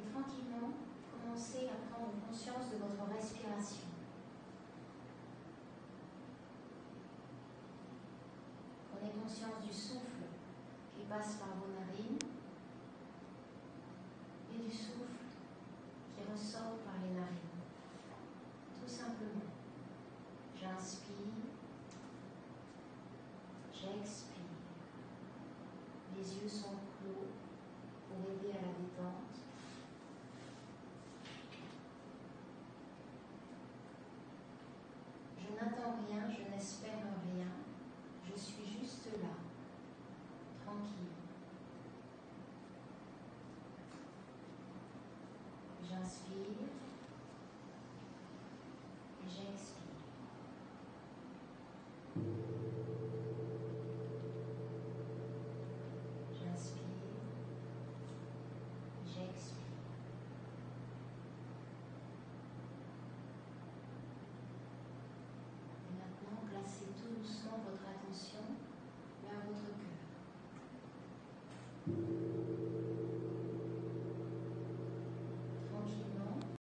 tranquillement commencer à prendre conscience de votre respiration. Prenez conscience du souffle qui passe par vos narines et du souffle qui ressort par les narines. Tout simplement. J'inspire, j'expire. Les yeux sont clos je n'espère rien. Je suis juste là, tranquille. J'inspire et j'expire.